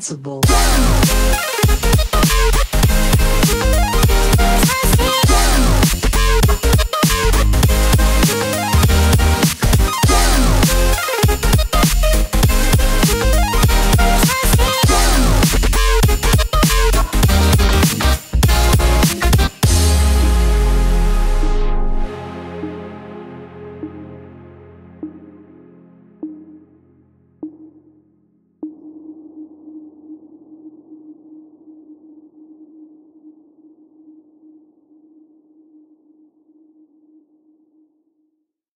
sensible.